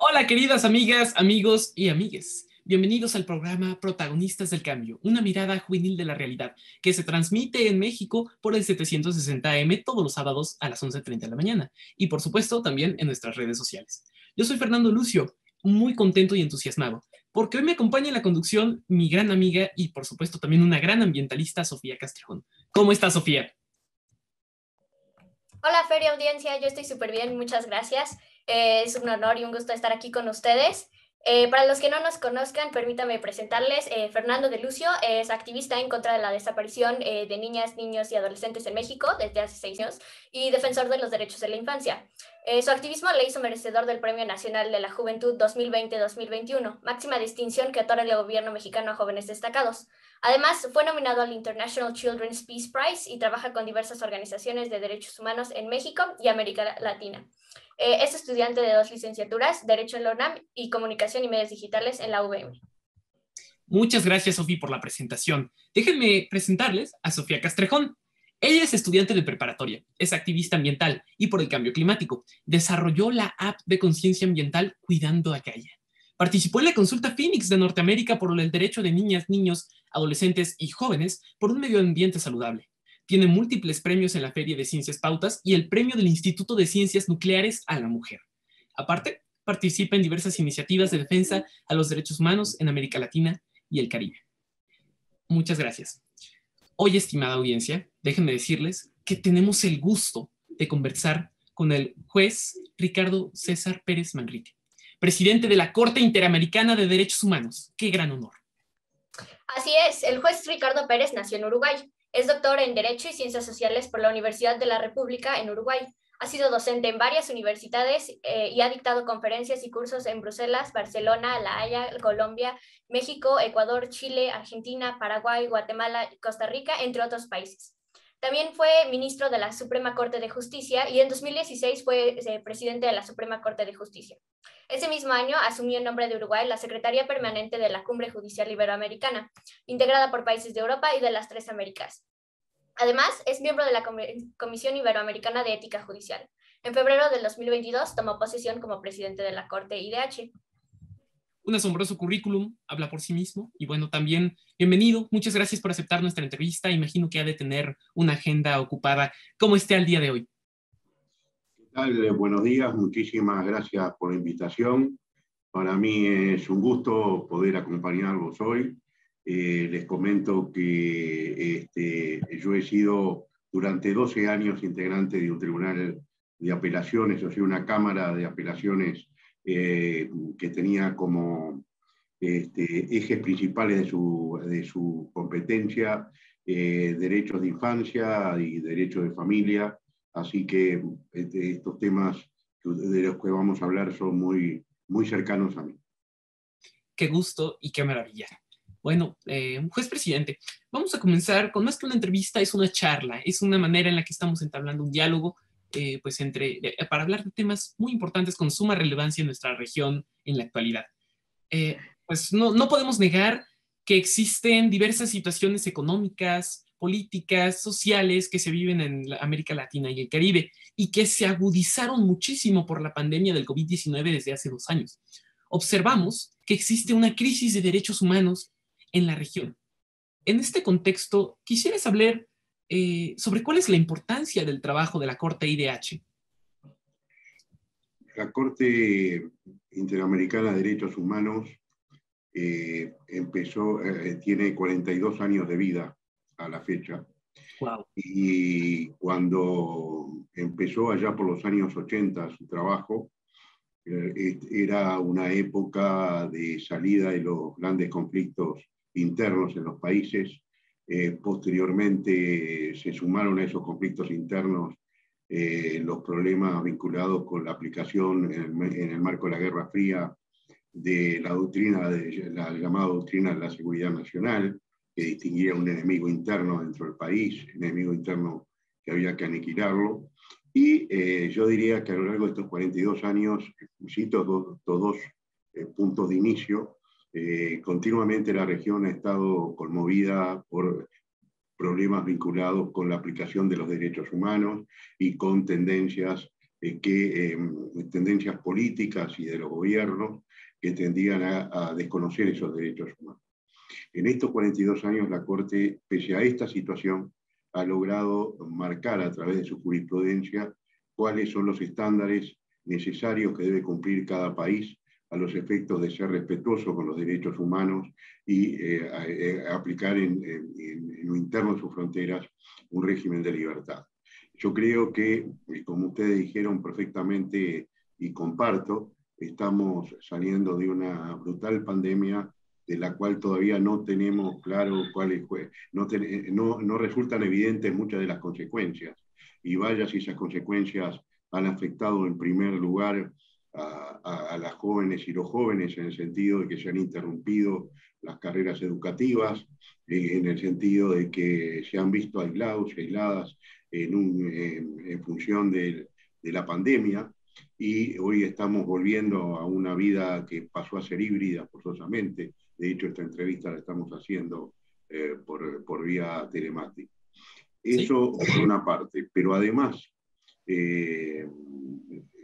Hola queridas amigas, amigos y amigues. Bienvenidos al programa Protagonistas del Cambio, una mirada juvenil de la realidad, que se transmite en México por el 760M todos los sábados a las 11.30 de la mañana y por supuesto también en nuestras redes sociales. Yo soy Fernando Lucio, muy contento y entusiasmado, porque hoy me acompaña en la conducción mi gran amiga y por supuesto también una gran ambientalista, Sofía Castrejón. ¿Cómo estás, Sofía? Hola, Feria Audiencia, yo estoy súper bien, muchas gracias. Eh, es un honor y un gusto estar aquí con ustedes. Eh, para los que no nos conozcan, permítame presentarles. Eh, Fernando de Lucio es activista en contra de la desaparición de niñas, niños y adolescentes en México desde hace seis años y defensor de los derechos de la infancia. su activismo le hizo merecedor del Premio Nacional de la Juventud 2020-2021, máxima distinción que otorga el gobierno mexicano a jóvenes destacados. Además, fue nominado al International Children's Peace Prize y trabaja con diversas organizaciones de derechos humanos en México y América Latina. Eh, es estudiante de dos licenciaturas, Derecho en la UNAM y Comunicación y Medios Digitales en la UVM. Muchas gracias, Sofía, por la presentación. Déjenme presentarles a Sofía Castrejón. Ella es estudiante de preparatoria, es activista ambiental y por el cambio climático. Desarrolló la app de conciencia ambiental Cuidando a Calle. Participó en la consulta Phoenix de Norteamérica por el derecho de niñas, niños, adolescentes y jóvenes por un medio ambiente saludable. Tiene múltiples premios en la Feria de Ciencias Pautas y el premio del Instituto de Ciencias Nucleares a la Mujer. Aparte, participa en diversas iniciativas de defensa a los derechos humanos en América Latina y el Caribe. Muchas gracias. Hoy, estimada audiencia, déjenme decirles que tenemos el gusto de conversar con el juez Ricardo César Pérez Manrique, presidente de la Corte Interamericana de Derechos Humanos. Qué gran honor. Así es, el juez Ricardo Pérez nació en Uruguay. Es doctor en Derecho y Ciencias Sociales por la Universidad de la República en Uruguay. Ha sido docente en varias universidades eh, y ha dictado conferencias y cursos en Bruselas, Barcelona, La Haya, Colombia, México, Ecuador, Chile, Argentina, Paraguay, Guatemala, Costa Rica, entre otros países. También fue ministro de la Suprema Corte de Justicia y en 2016 fue eh, presidente de la Suprema Corte de Justicia. Ese mismo año asumió en nombre de Uruguay la Secretaría Permanente de la Cumbre Judicial Iberoamericana, integrada por países de Europa y de las tres Américas. Además, es miembro de la Comisión Iberoamericana de Ética Judicial. En febrero del 2022 tomó posesión como presidente de la Corte IDH un asombroso currículum, habla por sí mismo. Y bueno, también bienvenido, muchas gracias por aceptar nuestra entrevista. Imagino que ha de tener una agenda ocupada. ¿Cómo esté al día de hoy? Buenos días, muchísimas gracias por la invitación. Para mí es un gusto poder acompañarlos hoy. Eh, les comento que este, yo he sido durante 12 años integrante de un tribunal de apelaciones, o sea, una cámara de apelaciones eh, que tenía como este, ejes principales de su, de su competencia eh, derechos de infancia y derechos de familia. Así que este, estos temas de los que vamos a hablar son muy, muy cercanos a mí. Qué gusto y qué maravilla. Bueno, eh, juez presidente, vamos a comenzar con más que una entrevista, es una charla, es una manera en la que estamos entablando un diálogo eh, pues entre, eh, para hablar de temas muy importantes con suma relevancia en nuestra región en la actualidad. Pues no, no podemos negar que existen diversas situaciones económicas, políticas, sociales que se viven en América Latina y el Caribe y que se agudizaron muchísimo por la pandemia del COVID-19 desde hace dos años. Observamos que existe una crisis de derechos humanos en la región. En este contexto, quisiera saber eh, sobre cuál es la importancia del trabajo de la Corte IDH. La Corte Interamericana de Derechos Humanos eh, empezó, eh, tiene 42 años de vida a la fecha. Y cuando empezó allá por los años 80 su trabajo, era una época de salida de los grandes conflictos internos en los países. Eh, posteriormente se sumaron a esos conflictos internos eh, los problemas vinculados con la aplicación en el, marco de la Guerra Fría de la doctrina, de, la llamada doctrina de la seguridad nacional, que distinguía un enemigo interno dentro del país, enemigo interno que había que aniquilarlo. Y eh, yo diría que a lo largo de estos 42 años, cito dos, dos puntos de inicio, eh, continuamente la región ha estado conmovida por problemas vinculados con la aplicación de los derechos humanos y con tendencias que em, tendencias políticas y de los gobiernos que tendían a, desconocer esos derechos humanos. En estos 42 años, la Corte, pese a esta situación, ha logrado marcar a través de su jurisprudencia cuáles son los estándares necesarios que debe cumplir cada país a los efectos de ser respetuoso con los derechos humanos y eh, eh, aplicar en, lo interno de sus fronteras un régimen de libertad. Yo creo que, como ustedes dijeron perfectamente y comparto, estamos saliendo de una brutal pandemia de la cual todavía no tenemos claro cuáles no, no, no resultan evidentes muchas de las consecuencias. Y vaya si esas consecuencias han afectado en primer lugar a, las jóvenes y los jóvenes en el sentido de que se han interrumpido las carreras educativas, eh, en el sentido de que se han visto aislados aisladas en, en, función de, de, la pandemia y hoy estamos volviendo a una vida que pasó a ser híbrida forzosamente. De hecho, esta entrevista la estamos haciendo eh, por, por, vía telemática. Eso por una parte, pero además eh,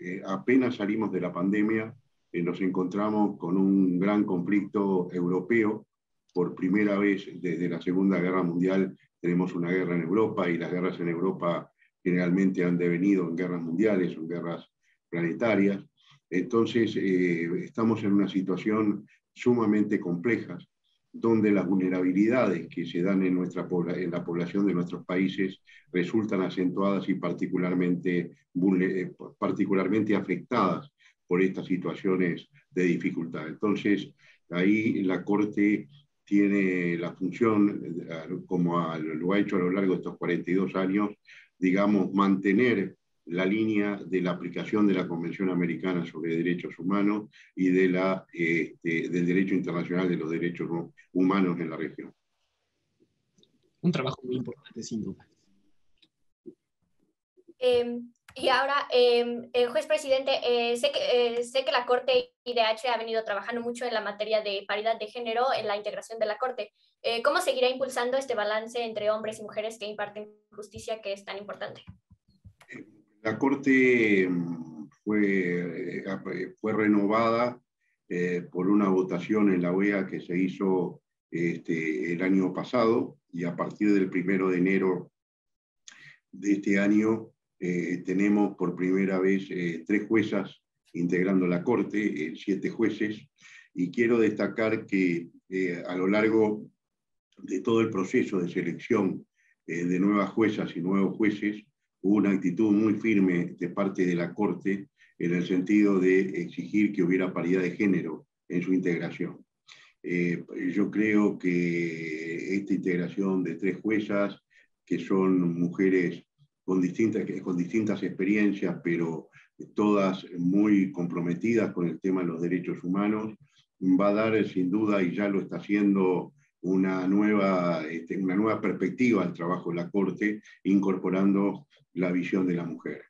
eh, apenas salimos de la pandemia, eh, nos encontramos con un gran conflicto europeo. Por primera vez desde la Segunda Guerra Mundial tenemos una guerra en Europa y las guerras en Europa generalmente han devenido en guerras mundiales, en guerras planetarias. Entonces, eh, estamos en una situación sumamente compleja, donde las vulnerabilidades que se dan en, nuestra, en la población de nuestros países resultan acentuadas y particularmente, eh, particularmente afectadas por estas situaciones de dificultad. Entonces, ahí la Corte tiene la función, eh, como lo ha hecho a lo largo de estos 42 años, digamos, mantener la línea de la aplicación de la Convención Americana sobre Derechos Humanos y de la, este, del derecho internacional de los derechos humanos en la región. Un trabajo muy importante, sin duda. Em, y ahora, eh, juez presidente, eh, sé, que, eh, sé que la Corte IDH ha venido trabajando mucho en la materia de paridad de género en la integración de la Corte. Eh, ¿Cómo seguirá impulsando este balance entre hombres y mujeres que imparten justicia que es tan importante? La Corte mm, fue, eh, fue renovada eh, por una votación en la OEA que se hizo este, el año pasado y a partir del primero de enero de este año eh, tenemos por primera vez tres juezas integrando la Corte, siete jueces, y quiero destacar que a lo largo de todo el proceso de selección de nuevas juezas y nuevos jueces, una actitud muy firme de parte de la Corte en el sentido de exigir que hubiera paridad de género en su integración. Eh, yo creo que esta integración de tres juezas, que son mujeres con distintas, con distintas experiencias, pero todas muy comprometidas con el tema de los derechos humanos, va a dar sin duda, y ya lo está haciendo, una nueva, este, una nueva perspectiva al trabajo de la Corte, incorporando la visión de la mujer.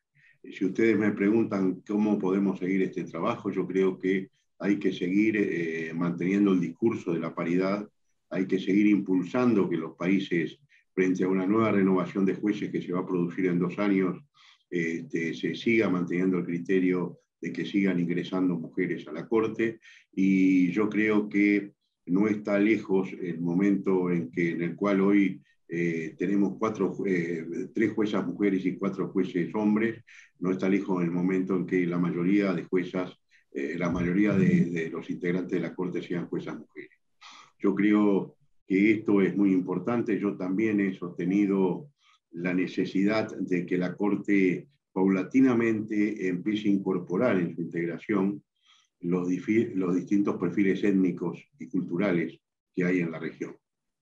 Si ustedes me preguntan cómo podemos seguir este trabajo, yo creo que hay que seguir eh, manteniendo el discurso de la paridad, hay que seguir impulsando que los países, frente a una nueva renovación de jueces que se va a producir en dos años, este, se siga manteniendo el criterio de que sigan ingresando mujeres a la Corte. Y yo creo que no está lejos el momento en, que, en el cual hoy eh, tenemos cuatro, eh, tres juezas mujeres y cuatro jueces hombres. No está lejos el momento en que la mayoría de juezas, eh, la mayoría de, los integrantes de la Corte sean juezas mujeres. Yo creo que esto es muy importante. Yo también he sostenido la necesidad de que la Corte paulatinamente empiece a incorporar en su integración los, distintos perfiles étnicos y culturales que hay en la región.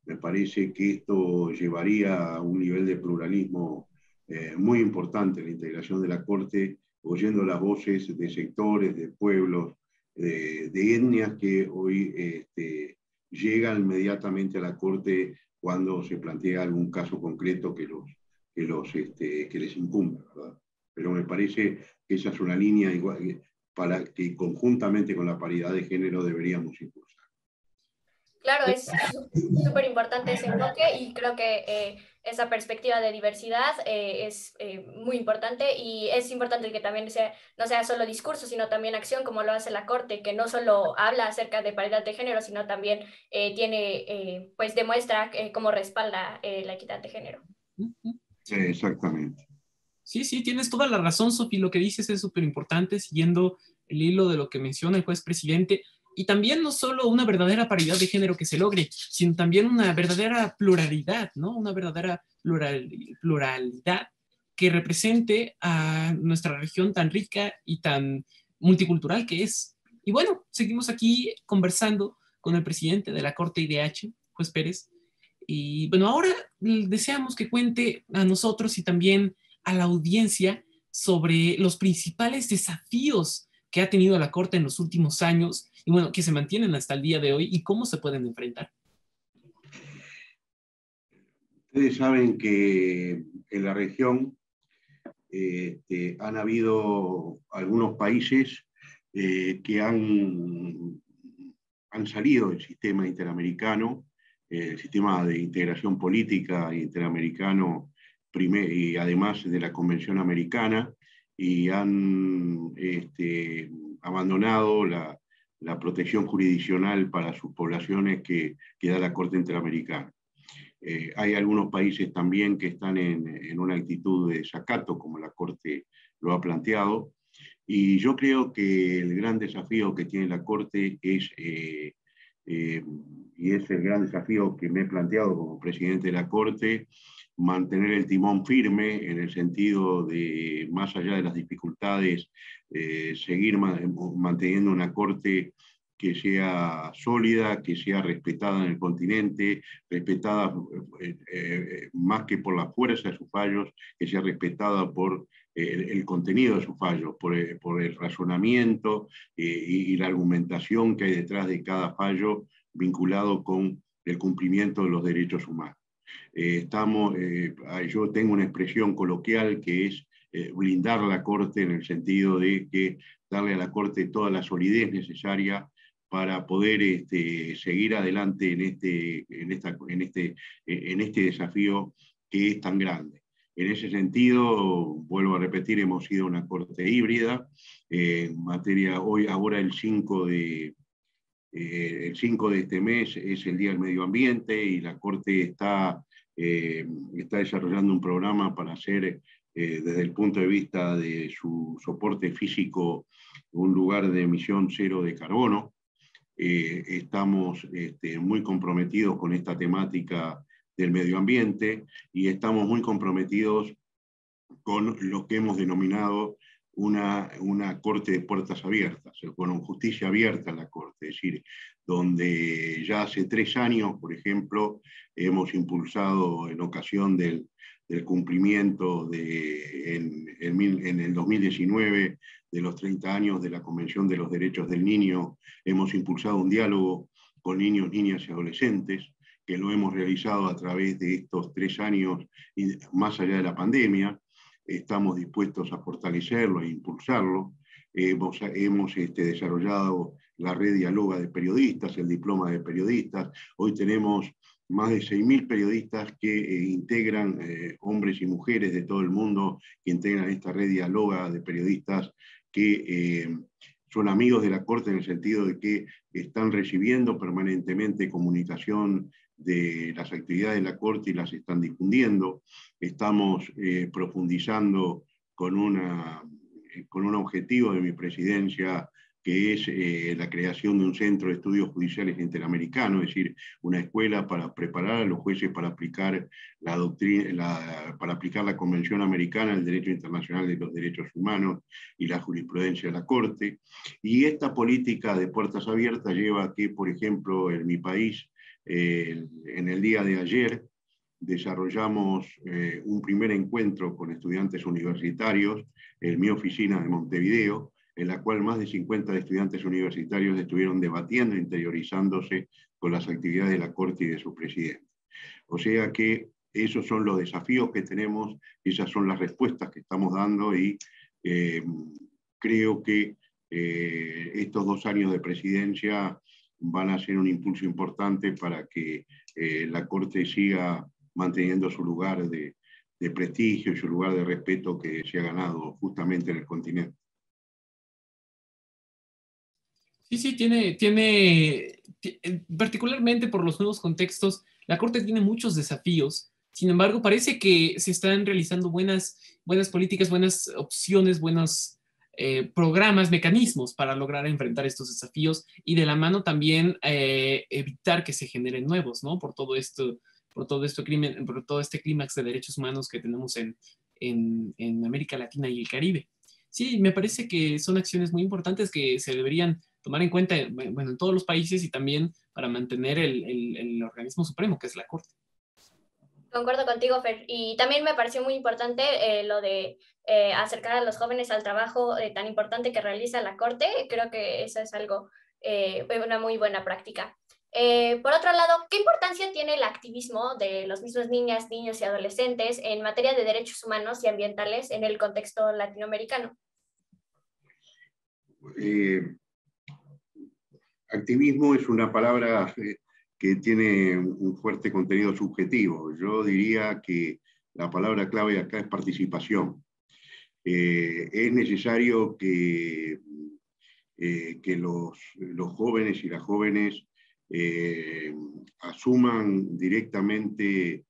Me parece que esto llevaría a un nivel de pluralismo eh, muy importante en la integración de la Corte, oyendo las voces de sectores, de pueblos, de, etnias que hoy este, llegan inmediatamente a la Corte cuando se plantea algún caso concreto que, los, que, este, les incumba. Pero me parece que esa es una línea igual, para que conjuntamente con la paridad de género deberíamos impulsar. Claro, es súper importante ese enfoque y creo que eh, esa perspectiva de diversidad eh, es eh, muy importante y es importante que también sea, no sea solo discurso, sino también acción, como lo hace la Corte, que no solo habla acerca de paridad de género, sino también tiene, pues demuestra cómo respalda la equidad de género. exactamente. Sí, sí, tienes toda la razón, Sofi. Lo que dices es súper importante, siguiendo el hilo de lo que menciona el juez presidente y también no solo una verdadera paridad de género que se logre, sino también una verdadera pluralidad, ¿no? Una verdadera pluralidad que represente a nuestra región tan rica y tan multicultural que es. Y bueno, seguimos aquí conversando con el presidente de la Corte IDH, Juez Pérez. Y bueno, ahora deseamos que cuente a nosotros y también a la audiencia sobre los principales desafíos que ha tenido la Corte en los últimos años y bueno, que se mantienen hasta el día de hoy y cómo se pueden enfrentar. Ustedes saben que en la región este, han habido algunos países eh, que han, han salido del sistema interamericano, el sistema de integración política interamericano y además de la Convención Americana, y han este, abandonado la, protección jurisdiccional para sus poblaciones que, da la Corte Interamericana. Eh, hay algunos países también que están en, en, una actitud de desacato, como la Corte lo ha planteado, y yo creo que el gran desafío que tiene la Corte es, eh, eh, y es el gran desafío que me he planteado como presidente de la Corte, mantener el timón firme en el sentido de, más allá de las dificultades, eh, seguir manteniendo una corte que sea sólida, que sea respetada en el continente, respetada eh, eh, más que por la fuerza de sus fallos, que sea respetada por el, contenido de sus fallos, por, el razonamiento y, la argumentación que hay detrás de cada fallo vinculado con el cumplimiento de los derechos humanos. Estamos, yo tengo una expresión coloquial que es eh, blindar la Corte en el sentido de que darle a la Corte toda la solidez necesaria para poder este, seguir adelante en este, en, esta, en, este, en este desafío que es tan grande. En ese sentido, vuelvo a repetir, hemos sido una corte híbrida. Eh, en materia, hoy, ahora el 5 de, eh, el 5 de este mes es el Día del Medio Ambiente y la Corte está, está desarrollando un programa para hacer eh, desde el punto de vista de su soporte físico, un lugar de emisión cero de carbono. Eh, estamos este, muy comprometidos con esta temática del medio ambiente y estamos muy comprometidos con lo que hemos denominado una, una corte de puertas abiertas, con justicia abierta en la corte, es decir, donde ya hace tres años, por ejemplo, hemos impulsado en ocasión del del cumplimiento de, en, en, el 2019 de los 30 años de la Convención de los Derechos del Niño, hemos impulsado un diálogo con niños, niñas y adolescentes, que lo hemos realizado a través de estos tres años, más allá de la pandemia. Estamos dispuestos a fortalecerlo e impulsarlo. Hemos, hemos este, desarrollado la red Dialoga de Periodistas, el diploma de periodistas. Hoy tenemos más de 6.000 periodistas que eh, integran, eh, hombres y mujeres de todo el mundo, que integran esta red dialoga de periodistas que eh, son amigos de la Corte en el sentido de que están recibiendo permanentemente comunicación de las actividades de la Corte y las están difundiendo. Estamos profundizando con, una, con un objetivo de mi presidencia que es eh, la creación de un centro de estudios judiciales interamericanos, es decir, una escuela para preparar a los jueces para aplicar la, doctrina, para aplicar la Convención Americana del Derecho Internacional de los Derechos Humanos y la jurisprudencia de la Corte. Y esta política de puertas abiertas lleva a que, por ejemplo, en mi país, en el día de ayer, desarrollamos eh, un primer encuentro con estudiantes universitarios en mi oficina de Montevideo, en la cual más de 50 estudiantes universitarios estuvieron debatiendo, interiorizándose con las actividades de la Corte y de su presidente. O sea que esos son los desafíos que tenemos, esas son las respuestas que estamos dando y eh, creo que eh, estos dos años de presidencia van a ser un impulso importante para que eh, la Corte siga manteniendo su lugar de, prestigio y su lugar de respeto que se ha ganado justamente en el continente. Sí, sí, tiene, tiene, particularmente por los nuevos contextos, la Corte tiene muchos desafíos. Sin embargo, parece que se están realizando buenas, buenas políticas, buenas opciones, buenos eh, programas, mecanismos para lograr enfrentar estos desafíos y de la mano también eh, evitar que se generen nuevos, ¿no? Por todo esto, por todo esto crimen, por todo este clímax de derechos humanos que tenemos en, América Latina y el Caribe. Sí, me parece que son acciones muy importantes que se deberían tomar en cuenta, bueno, en todos los países y también para mantener el organismo supremo, que es la Corte. Concuerdo contigo, Fer. Y también me pareció muy importante eh, lo de eh, acercar a los jóvenes al trabajo eh, tan importante que realiza la Corte. Creo que eso es algo, una muy buena práctica. por otro lado, ¿qué importancia tiene el activismo de los mismos niñas, niños y adolescentes en materia de derechos humanos y ambientales en el contexto latinoamericano? activismo es una palabra que tiene un fuerte contenido subjetivo. Yo diría que la palabra clave acá es participación. Eh, es necesario que, eh, que los, los, jóvenes y las jóvenes eh, asuman directamente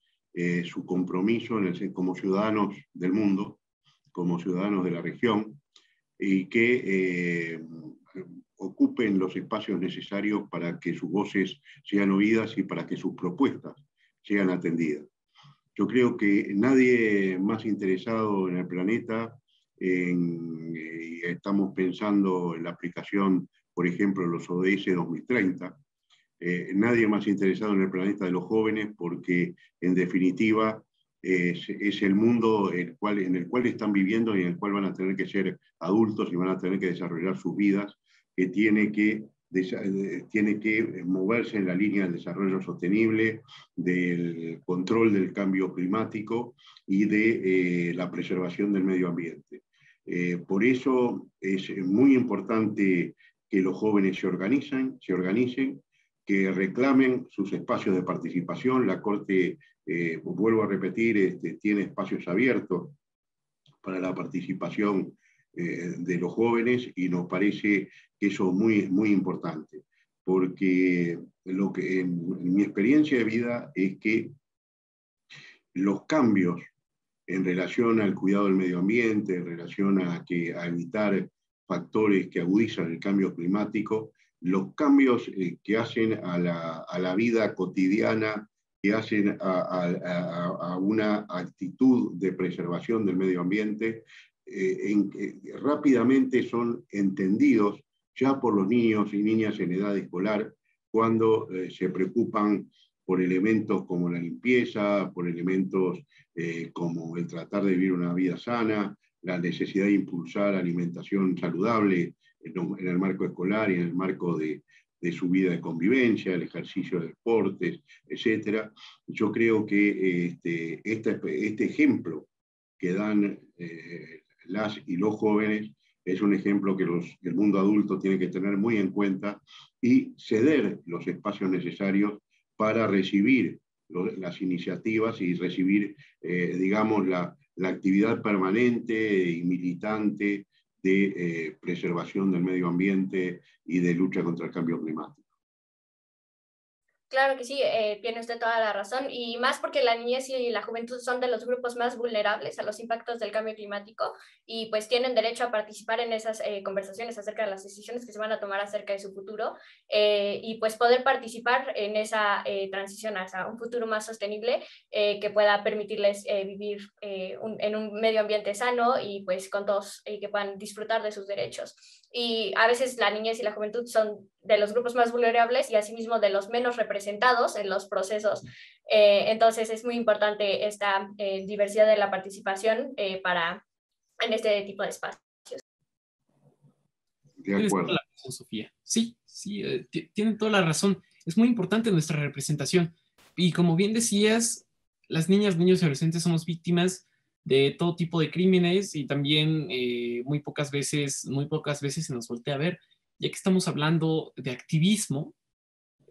su compromiso como ciudadanos del mundo, como ciudadanos de la región, y que ocupen los espacios necesarios para que sus voces sean oídas y para que sus propuestas sean atendidas. Yo creo que nadie más interesado en el planeta, eh, estamos pensando en la aplicación, por ejemplo, de los ODS 2030, eh, nadie más interesado en el planeta de los jóvenes porque, en definitiva, es, el mundo el cual, en el cual están viviendo y en el cual van a tener que ser adultos y van a tener que desarrollar sus vidas que tiene que, eh, tiene que moverse en la línea del desarrollo sostenible, del control del cambio climático y de eh, la preservación del medio ambiente. Eh, por eso es muy importante que los jóvenes se organicen, se organicen, que reclamen sus espacios de participación. La Corte, vuelvo a repetir, este, tiene espacios abiertos para la participación de los jóvenes y nos parece eso es muy, muy importante, porque lo que mi experiencia de vida es que los cambios en relación al cuidado del medio ambiente, en relación a, que, a evitar factores que agudizan el cambio climático, los cambios eh, que hacen a la, a la, vida cotidiana, que hacen a, una actitud de preservación del medio ambiente, eh, en, rápidamente son entendidos ya por los niños y niñas en edad escolar, cuando eh, se preocupan por elementos como la limpieza, por elementos eh, como el tratar de vivir una vida sana, la necesidad de impulsar alimentación saludable en, el marco escolar y en el marco de, su vida de convivencia, el ejercicio de deportes, etc. Yo creo que este, este, ejemplo que dan eh, las y los jóvenes es un ejemplo que, el mundo adulto tiene que tener muy en cuenta y ceder los espacios necesarios para recibir las iniciativas y recibir, eh, digamos, la, actividad permanente y militante de eh, preservación del medio ambiente y de lucha contra el cambio climático. Claro que sí, eh, tiene usted toda la razón, y más porque la niñez y la juventud son de los grupos más vulnerables a los impactos del cambio climático y pues tienen derecho a participar en esas eh, conversaciones acerca de las decisiones que se van a tomar acerca de su futuro eh, y pues poder participar en esa transición hacia un futuro más sostenible que pueda permitirles vivir en un medio ambiente sano y pues con todos y que puedan disfrutar de sus derechos. Y a veces la niñez y la juventud son de los grupos más vulnerables y asimismo de los menos representados en los procesos. Eh, entonces es muy importante esta eh, diversidad de la participación eh, para, en este tipo de espacios. De acuerdo. Sofía. Sí, sí, tienen toda la razón. Es muy importante nuestra representación. Y como bien decías, las niñas, niños y adolescentes somos víctimas de todo tipo de crímenes y también muy pocas veces, muy pocas veces se nos voltea a ver ya que estamos hablando de activismo,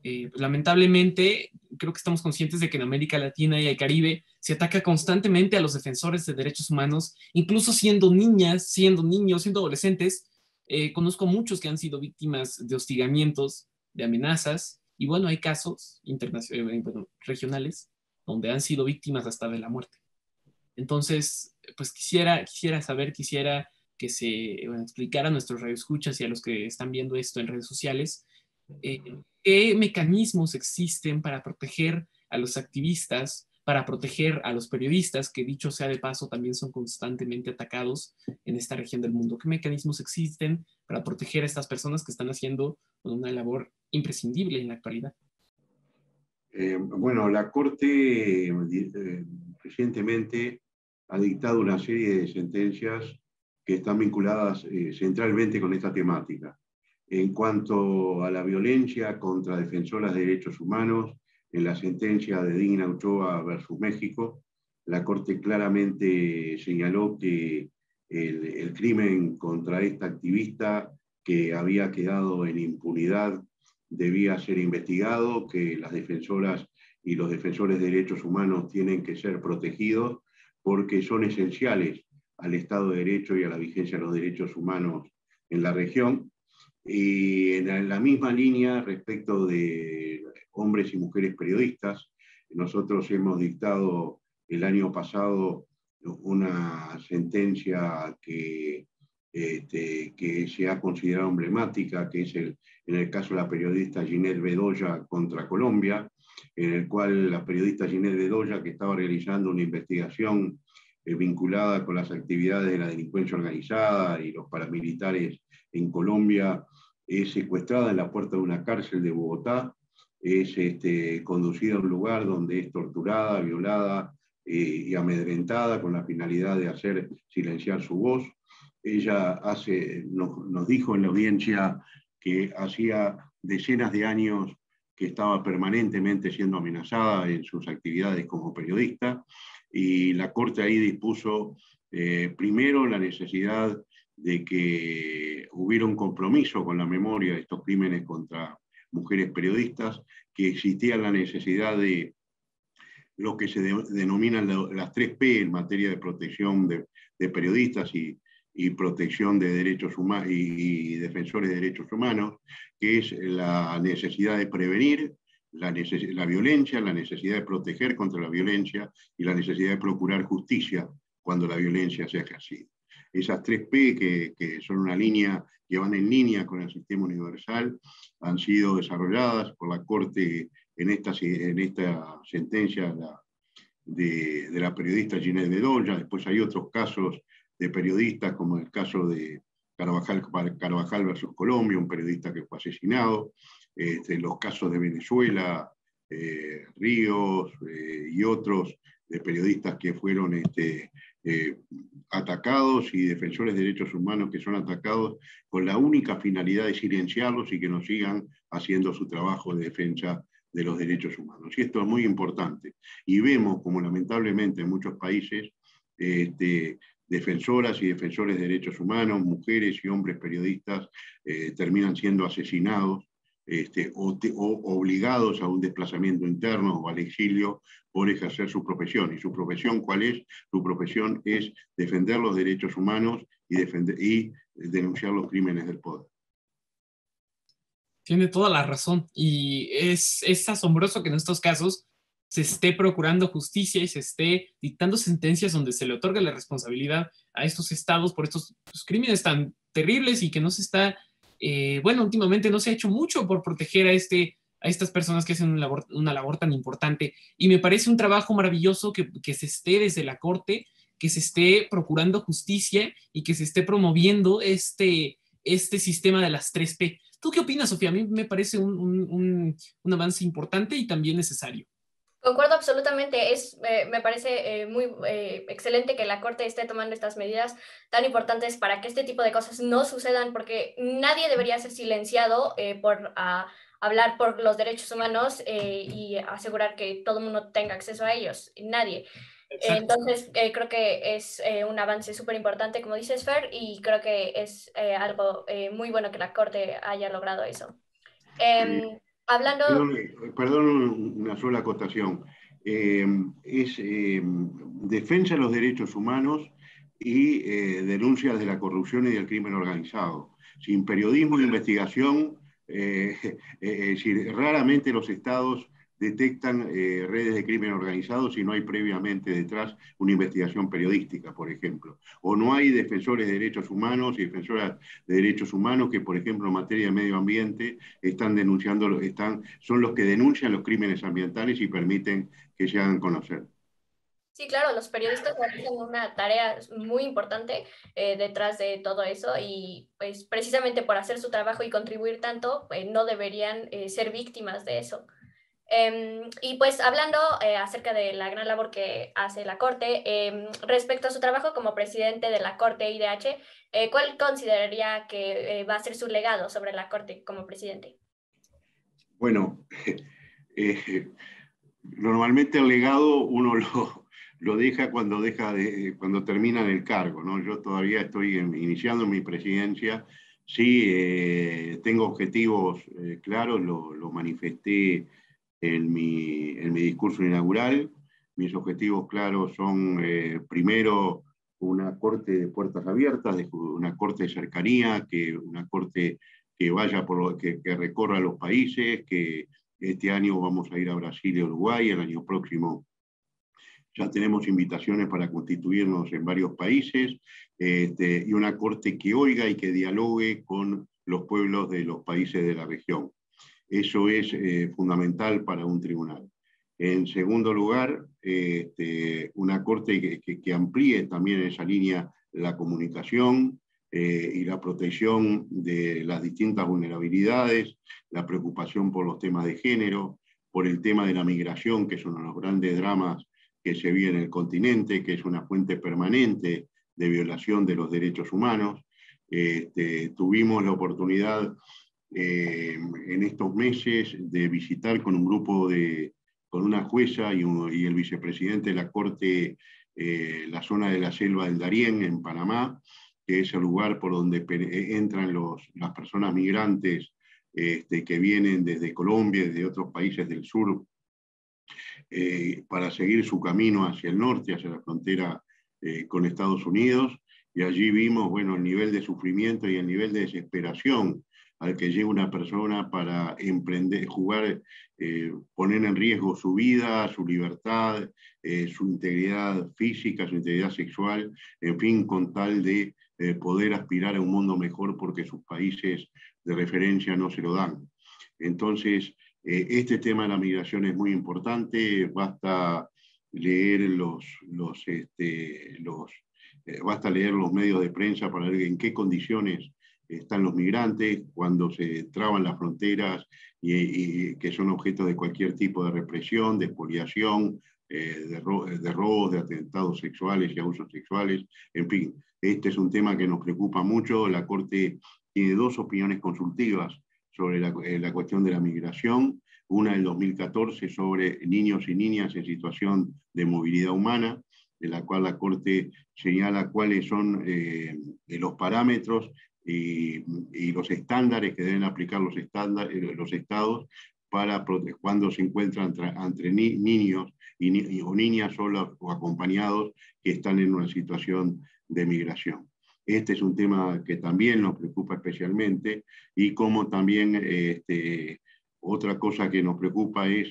Eh, pues, lamentablemente, creo que estamos conscientes de que en América Latina y el Caribe se ataca constantemente a los defensores de derechos humanos, incluso siendo niñas, siendo niños, siendo adolescentes. Eh, conozco muchos que han sido víctimas de hostigamientos, de amenazas, y bueno, hay casos internacionales, bueno, regionales donde han sido víctimas hasta de la muerte. Entonces, pues quisiera, quisiera saber, quisiera que se explicara a nuestros radioescuchas y a los que están viendo esto en redes sociales, eh, qué mecanismos existen para proteger a los activistas, para proteger a los periodistas, que dicho sea de paso, también son constantemente atacados en esta región del mundo. ¿Qué mecanismos existen para proteger a estas personas que están haciendo una labor imprescindible en la actualidad? Eh, bueno, la Corte eh, recientemente ha dictado una serie de sentencias que están vinculadas eh, centralmente con esta temática. En cuanto a la violencia contra defensoras de derechos humanos, en la sentencia de Digna Ochoa versus México, la Corte claramente señaló que el, el crimen contra esta activista que había quedado en impunidad debía ser investigado, que las defensoras y los defensores de derechos humanos tienen que ser protegidos porque son esenciales al Estado de Derecho y a la vigencia de los derechos humanos en la región. Y en la misma línea respecto de hombres y mujeres periodistas, nosotros hemos dictado el año pasado una sentencia que este, que se ha considerado emblemática, que es el, en el caso de la periodista Ginette Bedoya contra Colombia, en el cual la periodista Ginette Bedoya, que estaba realizando una investigación eh, vinculada con las actividades de la delincuencia organizada y los paramilitares en Colombia, es secuestrada en la puerta de una cárcel de Bogotá, es este, conducida a un lugar donde es torturada, violada eh, y amedrentada con la finalidad de hacer silenciar su voz. Ella hace, nos, dijo en la audiencia que hacía decenas de años que estaba permanentemente siendo amenazada en sus actividades como periodista y la Corte ahí dispuso eh, primero la necesidad de que hubiera un compromiso con la memoria de estos crímenes contra mujeres periodistas, que existía la necesidad de lo que se denominan las tres P en materia de protección de, de periodistas y y protección de derechos humanos y, defensores de derechos humanos, que es la necesidad de prevenir la, la, violencia, la necesidad de proteger contra la violencia y la necesidad de procurar justicia cuando la violencia se ejercida. Esas tres P, que, que son una línea que van en línea con el sistema universal, han sido desarrolladas por la Corte en esta, en esta sentencia de, de la periodista Ginette Bedoya. Después hay otros casos de periodistas, como el caso de Carvajal, Carvajal versus Colombia, un periodista que fue asesinado, este, los casos de Venezuela, eh, Ríos eh, y otros de periodistas que fueron este, eh, atacados y defensores de derechos humanos que son atacados con la única finalidad de silenciarlos y que no sigan haciendo su trabajo de defensa de los derechos humanos. Y esto es muy importante. Y vemos como lamentablemente en muchos países este, defensoras y defensores de derechos humanos, mujeres y hombres periodistas, eh, terminan siendo asesinados este, o, obligados a un desplazamiento interno o al exilio por ejercer su profesión. ¿Y su profesión cuál es? Su profesión es defender los derechos humanos y, defender, y denunciar los crímenes del poder. Tiene toda la razón y es, es asombroso que en estos casos se esté procurando justicia y se esté dictando sentencias donde se le otorga la responsabilidad a estos estados por estos pues, crímenes tan terribles y que no se está, eh, bueno, últimamente no se ha hecho mucho por proteger a, este, a estas personas que hacen una labor, tan importante. Y me parece un trabajo maravilloso que, que se esté desde la Corte, que se esté procurando justicia y que se esté promoviendo este, este sistema de las 3P. ¿Tú qué opinas, Sofía? A mí me parece un, un, un avance importante y también necesario. Concuerdo absolutamente. Es, eh, me parece eh, muy eh, excelente que la Corte esté tomando estas medidas tan importantes para que este tipo de cosas no sucedan, porque nadie debería ser silenciado por hablar por los derechos humanos y asegurar que todo el mundo tenga acceso a ellos. Nadie. Entonces, creo que es un avance súper importante, como dices, Fer, y creo que es algo muy bueno que la Corte haya logrado eso. Em, Hablando... Perdón, una sola acotación. Eh, es eh, defensa de los derechos humanos y eh, denuncias de la corrupción y del crimen organizado. Sin periodismo de investigación, raramente los estados detectan eh, redes de crimen organizado si no hay previamente detrás una investigación periodística, por ejemplo. O no hay defensores de derechos humanos y defensoras de derechos humanos que, por ejemplo, en materia de medio ambiente, están denunciando, están, son los que denuncian los crímenes ambientales y permiten que se hagan conocer. Sí, claro, los periodistas realizan una tarea muy importante eh, detrás de todo eso y pues precisamente por hacer su trabajo y contribuir tanto, pues, no deberían eh, ser víctimas de eso. Em, y pues hablando eh, acerca de la gran labor que hace la Corte, em, respecto a su trabajo como presidente de la Corte IDH, eh, ¿cuál consideraría que eh, va a ser su legado sobre la Corte como presidente? Bueno, normalmente el legado uno lo, lo, deja cuando, deja de, cuando termina el cargo. ¿no? Yo todavía estoy iniciando mi presidencia. Sí, tengo objetivos claros, lo, lo manifesté en mi, en mi discurso inaugural. Mis objetivos claros son, eh, primero, una corte de puertas abiertas, una corte de cercanía, que, una corte que vaya por lo, que, que, recorra los países, que este año vamos a ir a Brasil y Uruguay, el año próximo ya tenemos invitaciones para constituirnos en varios países, este, y una corte que oiga y que dialogue con los pueblos de los países de la región. Eso es eh, fundamental para un tribunal. En segundo lugar, este, una corte que, amplíe también en esa línea la comunicación eh, y la protección de las distintas vulnerabilidades, la preocupación por los temas de género, por el tema de la migración, que es uno de los grandes dramas que se vive en el continente, que es una fuente permanente de violación de los derechos humanos. Este, tuvimos la oportunidad eh, en estos meses de visitar con un grupo de, con una jueza y, y el vicepresidente de la Corte eh, la zona de la selva del Darién en Panamá, que es el lugar por donde eh, entran los, las personas migrantes este, que vienen desde Colombia, desde otros países del sur, para seguir su camino hacia el norte, hacia la frontera con Estados Unidos. Y allí vimos bueno, el nivel de sufrimiento y el nivel de desesperación al que llega una persona para emprender, jugar, eh, poner en riesgo su vida, su libertad, eh, su integridad física, su integridad sexual, en fin, con tal de eh, poder aspirar a un mundo mejor porque sus países de referencia no se lo dan. Entonces, este tema de la migración es muy importante, basta leer los, los, este, los basta leer los medios de prensa para ver en qué condiciones están los migrantes, cuando se traban las fronteras y, que son objeto de cualquier tipo de represión, de expoliación, eh, de, robos, de atentados sexuales y abusos sexuales. En fin, este es un tema que nos preocupa mucho. La Corte tiene dos opiniones consultivas sobre la, eh, cuestión de la migración. Una del 2014 sobre niños y niñas en situación de movilidad humana, de la cual la Corte señala cuáles son eh, los parámetros y, los estándares que deben aplicar los, estándares, eh, los estados para cuando se encuentran entre, niños y, o niñas solas o acompañados que están en una situación de migración. Este es un tema que también nos preocupa especialmente y como también este, otra cosa que nos preocupa es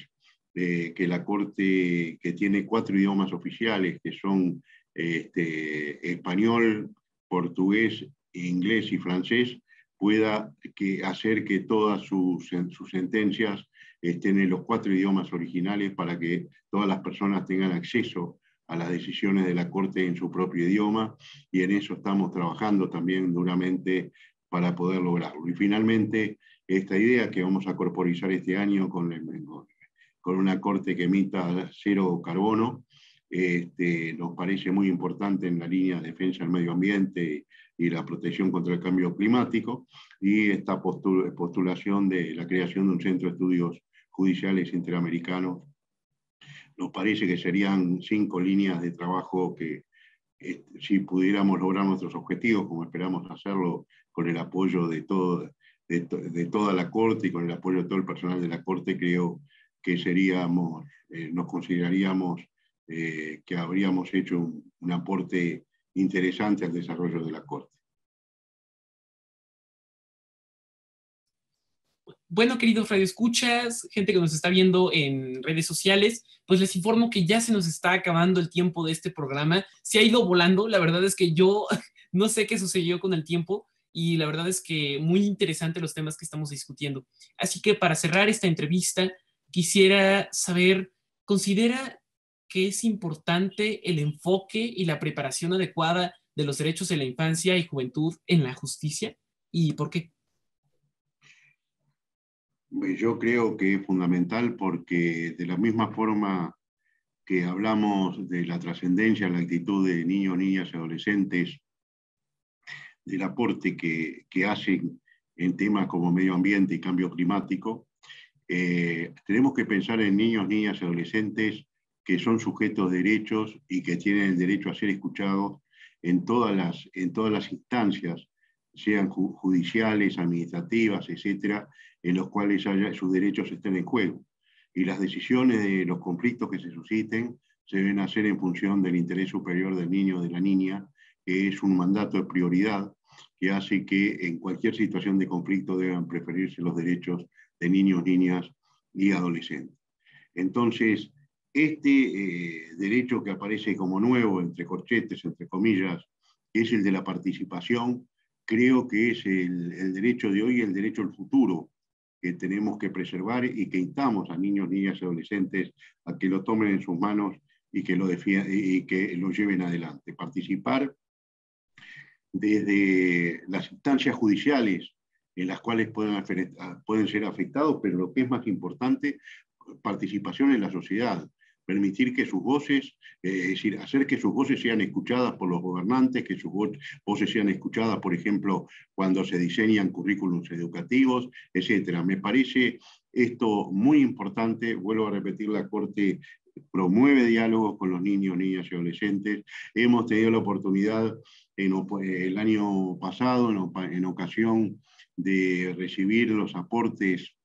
eh, que la Corte, que tiene cuatro idiomas oficiales, que son este, español, portugués inglés y francés pueda que hacer que todas sus, sus sentencias estén en los cuatro idiomas originales para que todas las personas tengan acceso a las decisiones de la Corte en su propio idioma y en eso estamos trabajando también duramente para poder lograrlo. Y finalmente, esta idea que vamos a corporizar este año con, con una Corte que emita cero carbono, este, nos parece muy importante en la línea de defensa del medio ambiente y la protección contra el cambio climático, y esta postulación de la creación de un centro de estudios judiciales interamericanos. Nos parece que serían cinco líneas de trabajo que, este, si pudiéramos lograr nuestros objetivos, como esperamos hacerlo con el apoyo de, todo, de, toda la Corte y con el apoyo de todo el personal de la Corte, creo que seríamos, eh, nos consideraríamos eh, que habríamos hecho un, aporte interesante al desarrollo de la Corte. Bueno, queridos radioescuchas, gente que nos está viendo en redes sociales, pues les informo que ya se nos está acabando el tiempo de este programa. Se ha ido volando, la verdad es que yo no sé qué sucedió con el tiempo y la verdad es que muy interesante los temas que estamos discutiendo. Así que para cerrar esta entrevista, quisiera saber, ¿considera que es importante el enfoque y la preparación adecuada de los derechos de la infancia y juventud en la justicia? ¿Y por qué? Yo creo que es fundamental porque de la misma forma que hablamos de la trascendencia, la actitud de niños, niñas y adolescentes, del aporte que, que hacen en temas como medio ambiente y cambio climático, eh, tenemos que pensar en niños, niñas y adolescentes que son sujetos de derechos y que tienen el derecho a ser escuchados en todas las, en todas las instancias, sean judiciales, administrativas, etcétera, en los cuales sus derechos estén en juego. Y las decisiones de los conflictos que se susciten se deben hacer en función del interés superior del niño o de la niña, que es un mandato de prioridad que hace que en cualquier situación de conflicto deban preferirse los derechos de niños, niñas y adolescentes. Entonces, este eh, derecho que aparece como nuevo, entre corchetes, entre comillas, es el de la participación, creo que es el, derecho de hoy y el derecho del futuro que tenemos que preservar y que instamos a niños, niñas y adolescentes a que lo tomen en sus manos y que lo, lleven adelante. Participar desde las instancias judiciales en las cuales pueden ser afectados, pero lo que es más importante, participación en la sociedad, permitir que sus voces, eh, es decir, hacer que sus voces sean escuchadas por los gobernantes, que sus voces sean escuchadas, por ejemplo, cuando se diseñan currículums educativos, etc. Me parece esto muy importante, vuelvo a repetir, la Corte promueve diálogos con los niños, niñas y adolescentes. Hemos tenido la oportunidad el año pasado, en ocasión de recibir los aportes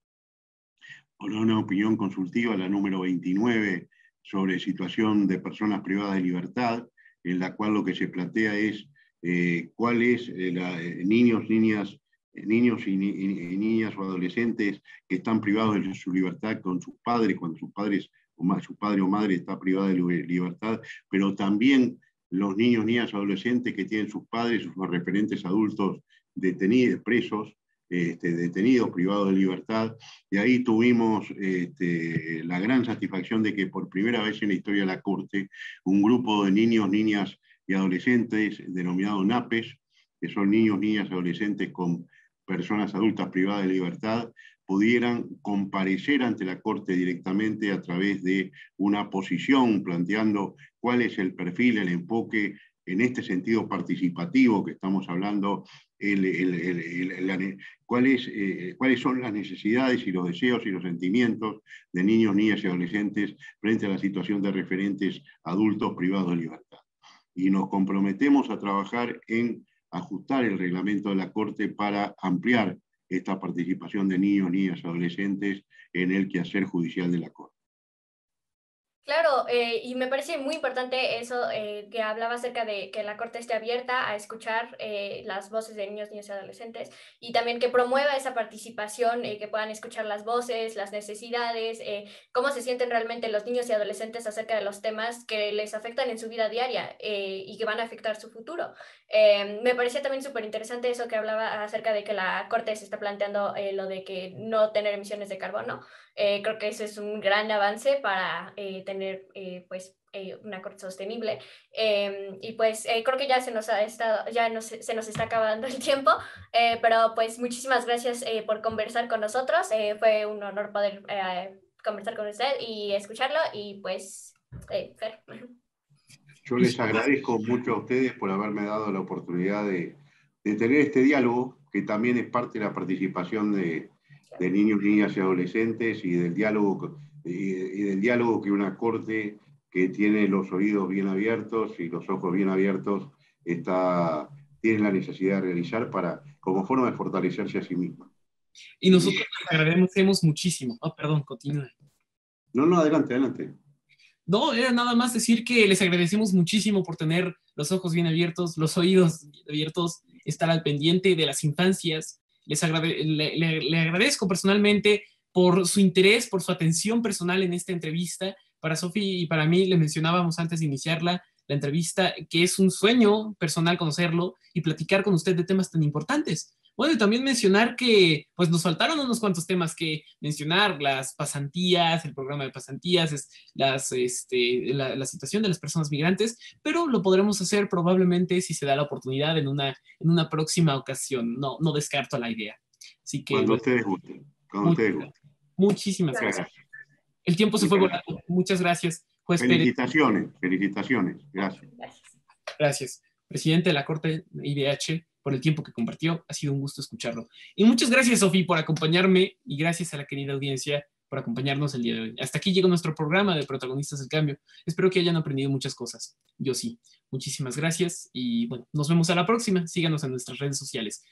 por una opinión consultiva, la número 29, sobre situación de personas privadas de libertad, en la cual lo que se plantea es eh, cuáles eh, eh, niños, niñas, niños y, niñas o adolescentes que están privados de su libertad con sus padres, cuando sus padres o su padre o madre está privada de libertad, pero también los niños, niñas, adolescentes que tienen sus padres, sus referentes adultos detenidos, presos, este, detenidos, privados de libertad, y ahí tuvimos este, la gran satisfacción de que por primera vez en la historia de la Corte, un grupo de niños, niñas y adolescentes denominado NAPES, que son niños, niñas, y adolescentes con personas adultas privadas de libertad, pudieran comparecer ante la Corte directamente a través de una posición planteando cuál es el perfil, el enfoque en este sentido participativo que estamos hablando, cuáles, son las necesidades y los deseos y los sentimientos de niños, niñas y adolescentes frente a la situación de referentes adultos privados de libertad. Y nos comprometemos a trabajar en ajustar el reglamento de la Corte para ampliar esta participación de niños, niñas y adolescentes en el quehacer judicial de la Corte. Claro, eh, y me parece muy importante eso eh, que hablaba acerca de que la Corte esté abierta a escuchar eh, las voces de niños, niñas y adolescentes y también que promueva esa participación, que puedan escuchar las voces, las necesidades, cómo se sienten realmente los niños y adolescentes acerca de los temas que les afectan en su vida diaria y que van a afectar su futuro. me parecía también súper interesante eso que hablaba acerca de que la Corte se está planteando lo de que no tener emisiones de carbono. Eh, creo que eso es un gran avance para eh, tener eh, pues, una corte sostenible. Em, y pues creo que ya se nos, ha estado, ya se nos está acabando el tiempo, pero pues muchísimas gracias por conversar con nosotros. fue un honor poder conversar con usted y escucharlo. Y pues, Fer. Yo les agradezco mucho a ustedes por haberme dado la oportunidad de, de tener este diálogo, que también es parte de la participación de, de niños, niñas y adolescentes y del diálogo, y, del diálogo que una corte que tiene los oídos bien abiertos y los ojos bien abiertos está, tiene la necesidad de realizar para, como forma de fortalecerse a sí misma. Y nosotros les agradecemos muchísimo. Oh, perdón, continúa. No, no, adelante, adelante. No, era nada más decir que les agradecemos muchísimo por tener los ojos bien abiertos, los oídos abiertos, estar al pendiente de las infancias. Les le, agradezco personalmente por su interés, por su atención personal en esta entrevista. Para Sofía y para mí, le mencionábamos antes de iniciarla, la entrevista, que es un sueño personal conocerlo y platicar con usted de temas tan importantes. Bueno, y también mencionar que pues nos faltaron unos cuantos temas que mencionar, las pasantías, el programa de pasantías, las, este, la, situación de las personas migrantes, pero lo podremos hacer probablemente si se da la oportunidad en una, en una próxima ocasión. No, no descarto la idea. Así que, cuando ustedes gusten. Cuando ustedes gusten. Muchísimas gracias. El tiempo se fue volando. Muchas gracias. felicitaciones, felicitaciones. Gracias. Gracias. Presidente de la Corte IDH por el tiempo que compartió. Ha sido un gusto escucharlo. Y muchas gracias, Sofía, por acompañarme y gracias a la querida audiencia por acompañarnos el día de hoy. Hasta aquí llega nuestro programa de Protagonistas del Cambio. Espero que hayan aprendido muchas cosas. Yo sí. Muchísimas gracias y bueno, nos vemos a la próxima. Síganos en nuestras redes sociales.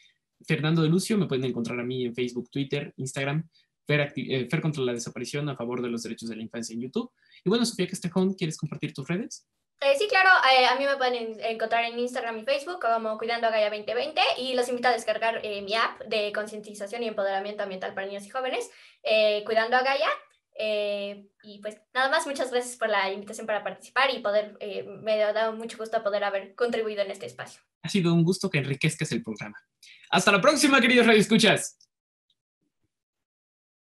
Fernando de Lucio, me pueden encontrar a mí en Facebook, Twitter, Instagram. Fer, eh, Fer, contra la desaparición a favor de los derechos de la infancia en YouTube. Y bueno, Sofía Castejón, ¿quieres compartir tus redes? Eh, sí, claro, eh, a mí me pueden encontrar en Instagram y Facebook como Cuidando a Gaia 2020 y los invito a descargar eh, mi app de concientización y empoderamiento ambiental para niños y jóvenes, Cuidando a Gaia. y pues nada más, muchas gracias por la invitación para participar y poder, me ha dado mucho gusto poder haber contribuido en este espacio. Ha sido un gusto que enriquezcas el programa. Hasta la próxima, queridos radioescuchas.